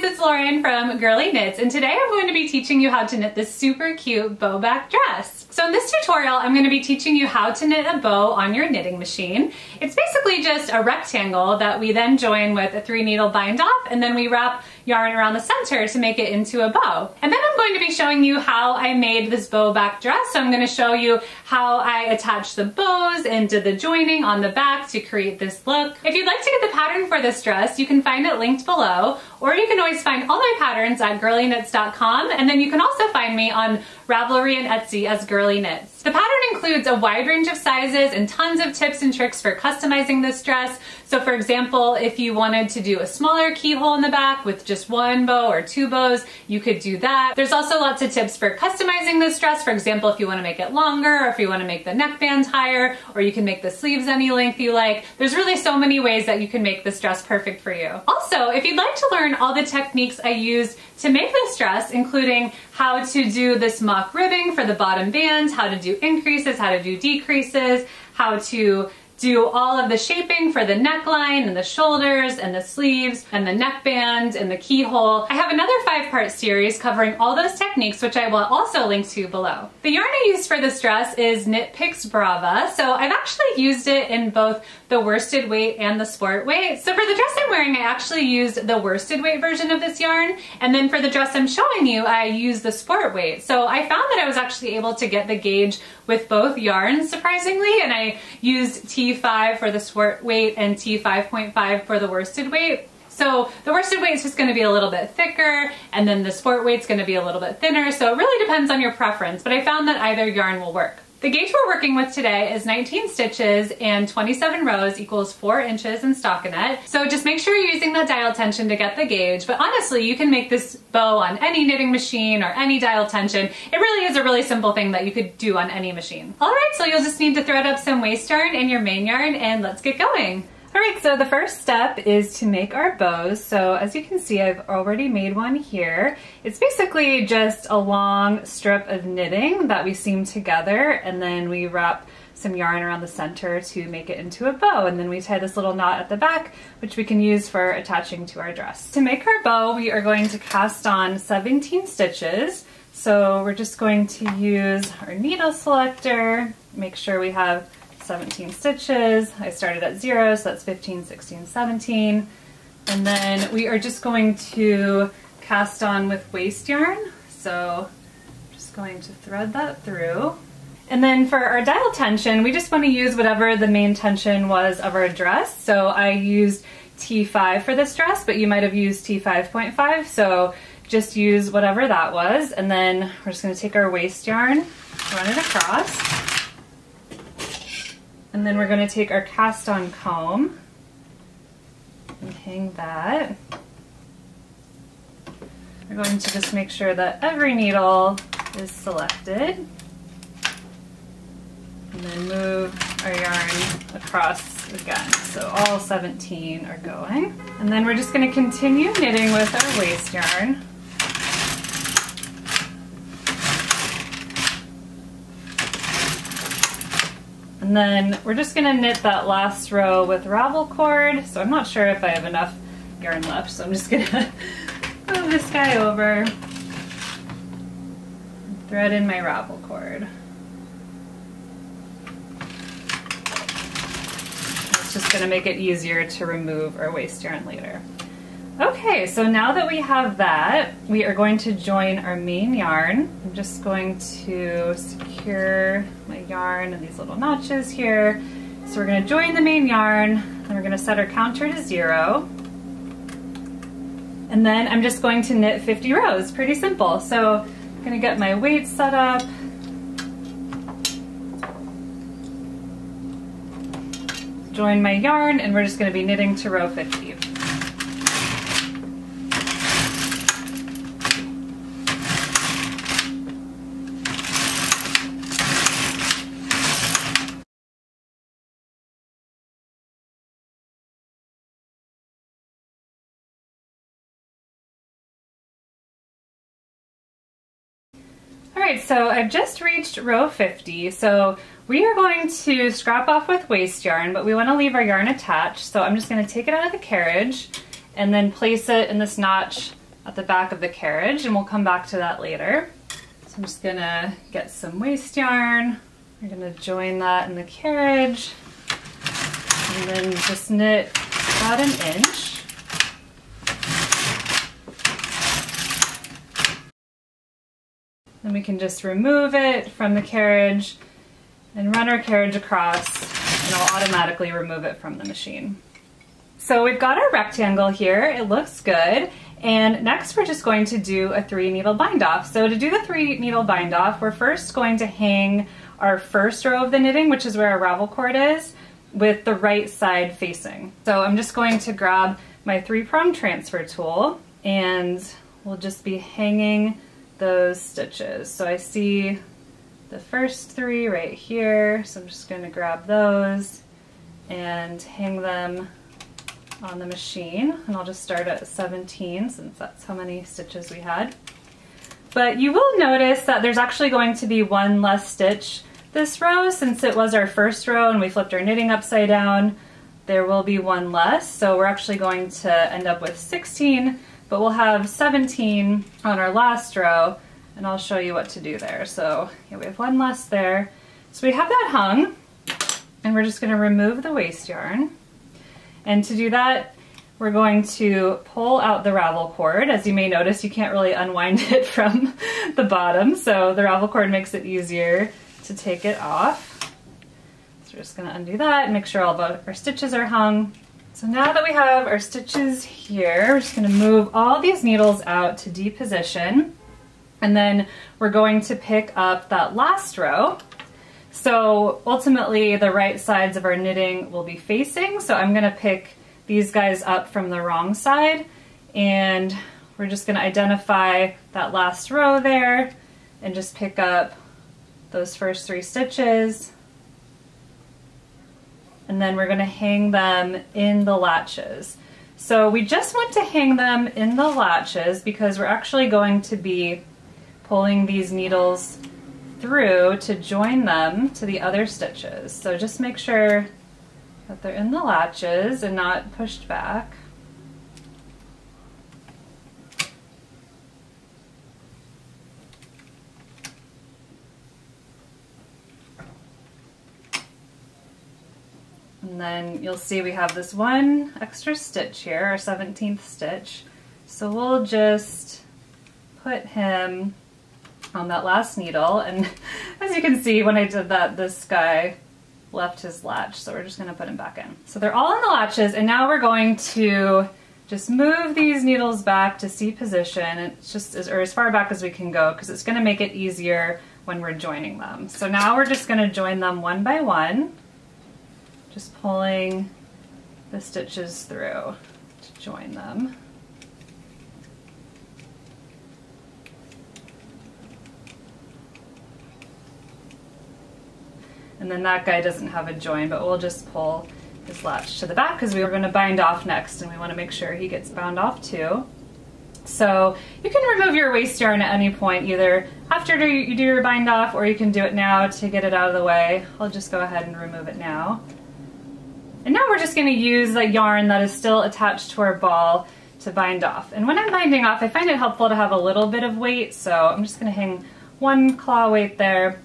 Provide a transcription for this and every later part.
guys, it's Lauren from Girly Knits and today I'm going to be teaching you how to knit this super cute bow back dress. So in this tutorial I'm going to be teaching you how to knit a bow on your knitting machine. It's basically just a rectangle that we then join with a three needle bind off and then we wrap yarn around the center to make it into a bow. And then I'm going to be showing you how I made this bow back dress. So I'm going to show you how I attached the bows and did the joining on the back to create this look. If you'd like to get the pattern for this dress, you can find it linked below, or you can always find all my patterns at girlyknits.com, and then you can also find me on Ravelry and Etsy as Girly Knits. The pattern includes a wide range of sizes and tons of tips and tricks for customizing this dress. So for example, if you wanted to do a smaller keyhole in the back with just one bow or two bows, you could do that. There's also lots of tips for customizing this dress. For example, if you want to make it longer, or if you want to make the neckband higher, or you can make the sleeves any length you like. There's really so many ways that you can make this dress perfect for you. Also, if you'd like to learn all the techniques I used to make this dress, including how to do this mock ribbing for the bottom band, how to do increases, how to do decreases, how to do all of the shaping for the neckline and the shoulders and the sleeves and the neckband and the keyhole. I have another five part series covering all those techniques which I will also link to below. The yarn I used for this dress is Knit Picks Brava so I've actually used it in both the worsted weight and the sport weight. So for the dress I'm wearing I actually used the worsted weight version of this yarn and then for the dress I'm showing you I used the sport weight. So I found that I was actually able to get the gauge with both yarns surprisingly and I used T T5 for the sport weight and T5.5 for the worsted weight. So the worsted weight is just going to be a little bit thicker and then the sport weight is going to be a little bit thinner. So it really depends on your preference, but I found that either yarn will work. The gauge we're working with today is 19 stitches and 27 rows equals 4 inches in stockinette. So just make sure you're using the dial tension to get the gauge, but honestly you can make this bow on any knitting machine or any dial tension. It really is a really simple thing that you could do on any machine. Alright, so you'll just need to thread up some waste yarn and your main yarn and let's get going. All right, so the first step is to make our bows. So as you can see, I've already made one here. It's basically just a long strip of knitting that we seam together and then we wrap some yarn around the center to make it into a bow and then we tie this little knot at the back which we can use for attaching to our dress. To make our bow we are going to cast on 17 stitches so we're just going to use our needle selector, make sure we have 17 stitches. I started at zero, so that's 15, 16, 17. And then we are just going to cast on with waste yarn. So I'm just going to thread that through. And then for our dial tension, we just want to use whatever the main tension was of our dress. So I used T5 for this dress, but you might have used T5.5. So just use whatever that was. And then we're just going to take our waste yarn, run it across. And then we're going to take our cast on comb and hang that. We're going to just make sure that every needle is selected. And then move our yarn across again. So all 17 are going. And then we're just going to continue knitting with our waste yarn. And then we're just gonna knit that last row with ravel cord. So I'm not sure if I have enough yarn left, so I'm just gonna move this guy over, thread in my ravel cord. It's just gonna make it easier to remove or waste yarn later. Okay, so now that we have that, we are going to join our main yarn. I'm just going to secure my yarn in these little notches here. So we're gonna join the main yarn, and we're gonna set our counter to zero. And then I'm just going to knit 50 rows, pretty simple. So I'm gonna get my weight set up. Join my yarn, and we're just gonna be knitting to row 50. All right, so I've just reached row 50. So we are going to scrap off with waste yarn, but we wanna leave our yarn attached. So I'm just gonna take it out of the carriage and then place it in this notch at the back of the carriage and we'll come back to that later. So I'm just gonna get some waste yarn. We're gonna join that in the carriage and then just knit about an inch. Then we can just remove it from the carriage and run our carriage across and I'll automatically remove it from the machine. So we've got our rectangle here, it looks good. And next we're just going to do a three needle bind off. So to do the three needle bind off, we're first going to hang our first row of the knitting, which is where our ravel cord is, with the right side facing. So I'm just going to grab my three prong transfer tool and we'll just be hanging those stitches. So I see the first three right here. So I'm just going to grab those and hang them on the machine. And I'll just start at 17 since that's how many stitches we had. But you will notice that there's actually going to be one less stitch this row since it was our first row and we flipped our knitting upside down. There will be one less, so we're actually going to end up with 16, but we'll have 17 on our last row and I'll show you what to do there. So yeah, we have one less there. So we have that hung and we're just gonna remove the waste yarn. And to do that, we're going to pull out the ravel cord. As you may notice, you can't really unwind it from the bottom, so the ravel cord makes it easier to take it off. So we're just gonna undo that and make sure all of our stitches are hung. So now that we have our stitches here, we're just gonna move all these needles out to D position. And then we're going to pick up that last row. So ultimately the right sides of our knitting will be facing. So I'm gonna pick these guys up from the wrong side and we're just gonna identify that last row there and just pick up those first three stitches and then we're going to hang them in the latches. So we just want to hang them in the latches because we're actually going to be pulling these needles through to join them to the other stitches. So just make sure that they're in the latches and not pushed back. Then you'll see we have this one extra stitch here, our 17th stitch. So we'll just put him on that last needle. And as you can see, when I did that, this guy left his latch. So we're just gonna put him back in. So they're all in the latches and now we're going to just move these needles back to C position. It's just as, or as far back as we can go because it's gonna make it easier when we're joining them. So now we're just gonna join them one by one, just pulling the stitches through to join them. And then that guy doesn't have a join, but we'll just pull his latch to the back because we were going to bind off next and we want to make sure he gets bound off too. So you can remove your waste yarn at any point, either after you do your bind off or you can do it now to get it out of the way. I'll just go ahead and remove it now. And now we're just going to use the yarn that is still attached to our ball to bind off. And when I'm binding off, I find it helpful to have a little bit of weight, so I'm just going to hang one claw weight there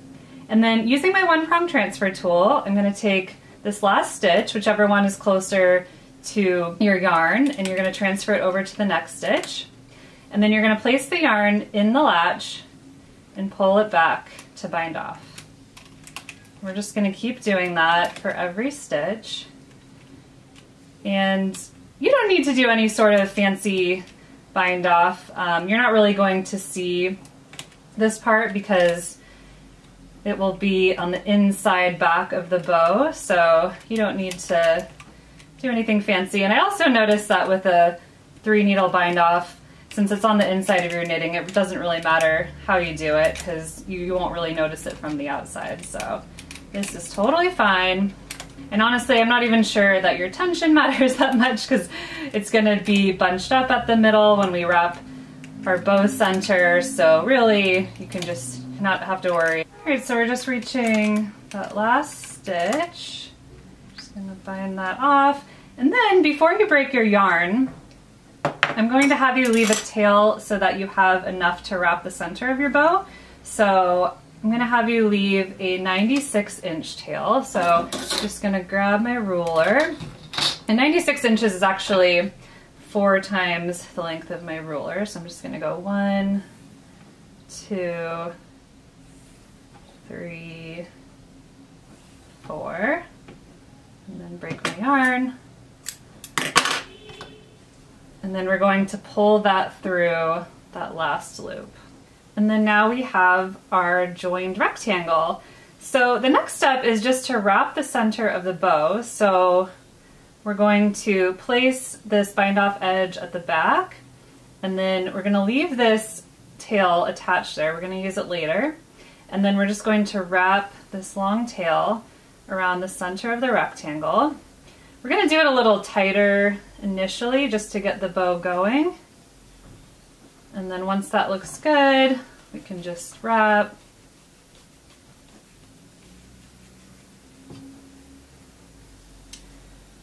and then using my one prong transfer tool, I'm gonna take this last stitch, whichever one is closer to your yarn, and you're gonna transfer it over to the next stitch. And then you're gonna place the yarn in the latch and pull it back to bind off. We're just gonna keep doing that for every stitch. And you don't need to do any sort of fancy bind off. Um, you're not really going to see this part because it will be on the inside back of the bow, so you don't need to do anything fancy. And I also noticed that with a three needle bind off, since it's on the inside of your knitting, it doesn't really matter how you do it because you, you won't really notice it from the outside. So this is totally fine. And honestly, I'm not even sure that your tension matters that much because it's gonna be bunched up at the middle when we wrap our bow center. So really, you can just not have to worry. All right, so we're just reaching that last stitch. Just gonna bind that off. And then before you break your yarn, I'm going to have you leave a tail so that you have enough to wrap the center of your bow. So I'm gonna have you leave a 96 inch tail. So just gonna grab my ruler. And 96 inches is actually four times the length of my ruler. So I'm just gonna go one, two, three, four, and then break my yarn. And then we're going to pull that through that last loop. And then now we have our joined rectangle. So the next step is just to wrap the center of the bow. So we're going to place this bind off edge at the back and then we're going to leave this tail attached there. We're going to use it later. And then we're just going to wrap this long tail around the center of the rectangle. We're going to do it a little tighter initially just to get the bow going. And then once that looks good, we can just wrap.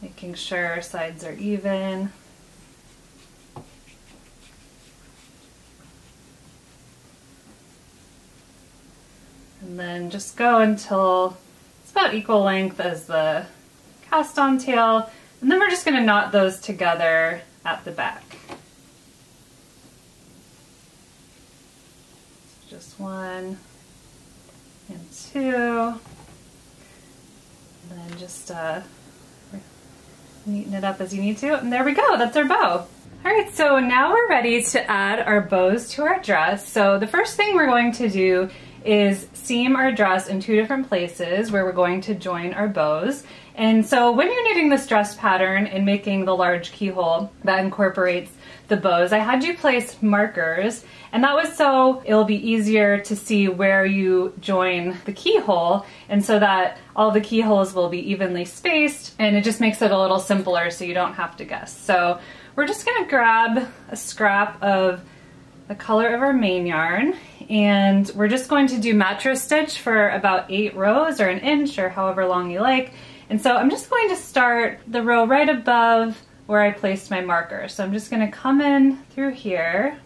Making sure our sides are even. And then just go until it's about equal length as the cast on tail. And then we're just gonna knot those together at the back. One and two. And then just uh, neaten it up as you need to. And there we go, that's our bow. All right, so now we're ready to add our bows to our dress. So the first thing we're going to do is seam our dress in two different places where we're going to join our bows. And so when you're knitting this dress pattern and making the large keyhole that incorporates the bows, I had you place markers and that was so it'll be easier to see where you join the keyhole and so that all the keyholes will be evenly spaced and it just makes it a little simpler so you don't have to guess. So we're just gonna grab a scrap of the color of our main yarn and we're just going to do mattress stitch for about eight rows or an inch or however long you like and so I'm just going to start the row right above where I placed my marker. So I'm just gonna come in through here.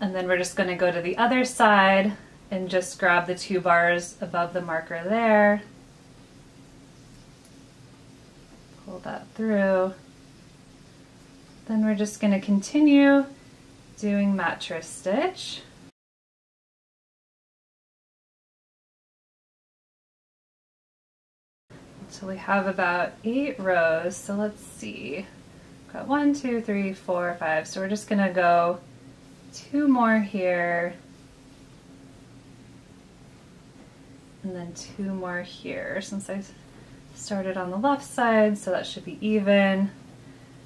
And then we're just gonna go to the other side and just grab the two bars above the marker there. Pull that through. Then we're just gonna continue doing mattress stitch. So we have about eight rows. So let's see. Got one, two, three, four, five. So we're just gonna go two more here. And then two more here since I started on the left side, so that should be even.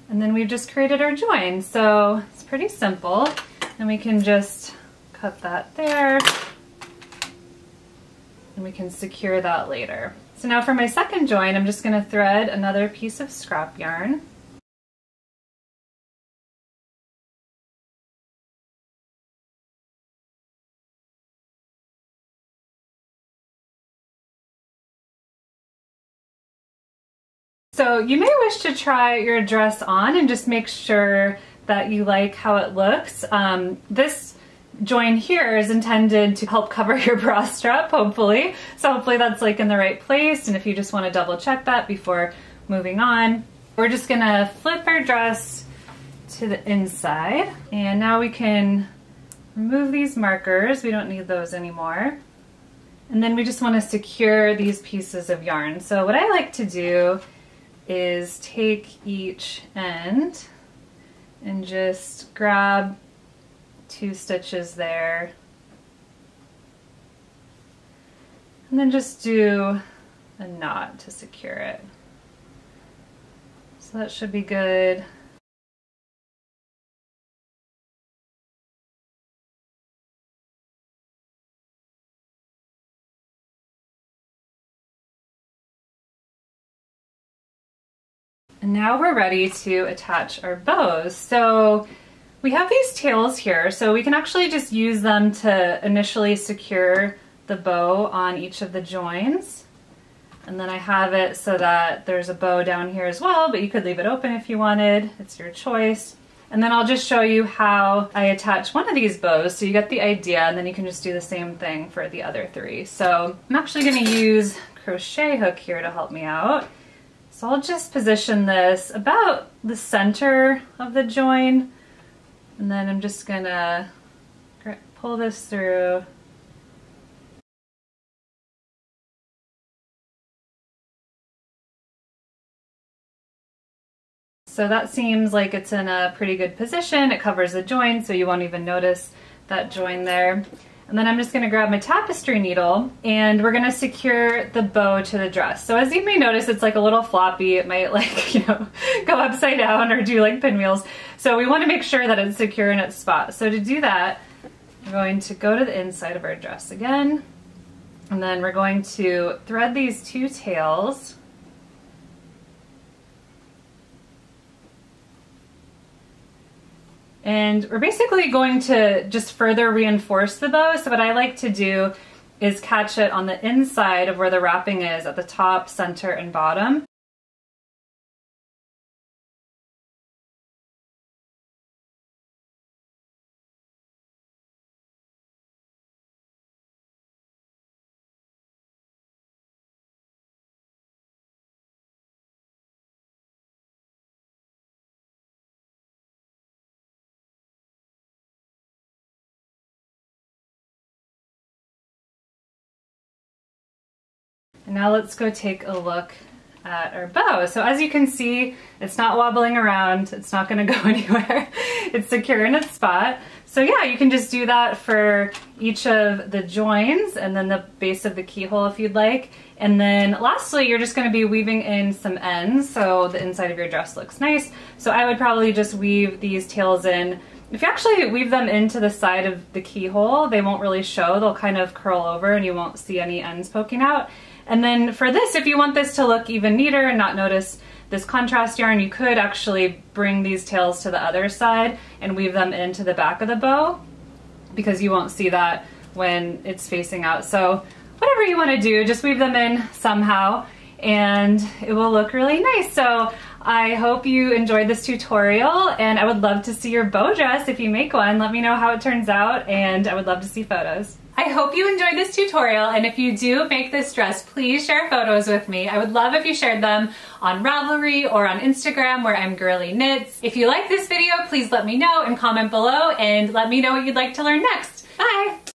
And then we've just created our join. So it's pretty simple. And we can just cut that there and we can secure that later. So now for my second join, I'm just gonna thread another piece of scrap yarn. So you may wish to try your dress on and just make sure that you like how it looks. Um, this join here is intended to help cover your bra strap, hopefully. So hopefully that's like in the right place. And if you just want to double check that before moving on, we're just gonna flip our dress to the inside. And now we can remove these markers. We don't need those anymore. And then we just want to secure these pieces of yarn. So what I like to do is take each end and just grab two stitches there. And then just do a knot to secure it. So that should be good. And now we're ready to attach our bows. So we have these tails here, so we can actually just use them to initially secure the bow on each of the joins. And then I have it so that there's a bow down here as well, but you could leave it open if you wanted. It's your choice. And then I'll just show you how I attach one of these bows so you get the idea and then you can just do the same thing for the other three. So I'm actually gonna use crochet hook here to help me out. So I'll just position this about the center of the join and then I'm just gonna pull this through So that seems like it's in a pretty good position. It covers the join, so you won't even notice that join there. And then I'm just gonna grab my tapestry needle and we're gonna secure the bow to the dress. So as you may notice, it's like a little floppy. It might like, you know, go upside down or do like pinwheels. So we wanna make sure that it's secure in its spot. So to do that, we're going to go to the inside of our dress again. And then we're going to thread these two tails And we're basically going to just further reinforce the bow. So what I like to do is catch it on the inside of where the wrapping is at the top, center, and bottom. Now let's go take a look at our bow. So as you can see, it's not wobbling around. It's not gonna go anywhere. it's secure in its spot. So yeah, you can just do that for each of the joins and then the base of the keyhole if you'd like. And then lastly, you're just gonna be weaving in some ends so the inside of your dress looks nice. So I would probably just weave these tails in if you actually weave them into the side of the keyhole, they won't really show. They'll kind of curl over and you won't see any ends poking out. And then for this, if you want this to look even neater and not notice this contrast yarn, you could actually bring these tails to the other side and weave them into the back of the bow because you won't see that when it's facing out. So whatever you wanna do, just weave them in somehow and it will look really nice. So I hope you enjoyed this tutorial and I would love to see your bow dress if you make one. Let me know how it turns out and I would love to see photos. I hope you enjoyed this tutorial and if you do make this dress, please share photos with me. I would love if you shared them on Ravelry or on Instagram where I'm Girly Knits. If you like this video, please let me know and comment below and let me know what you'd like to learn next. Bye!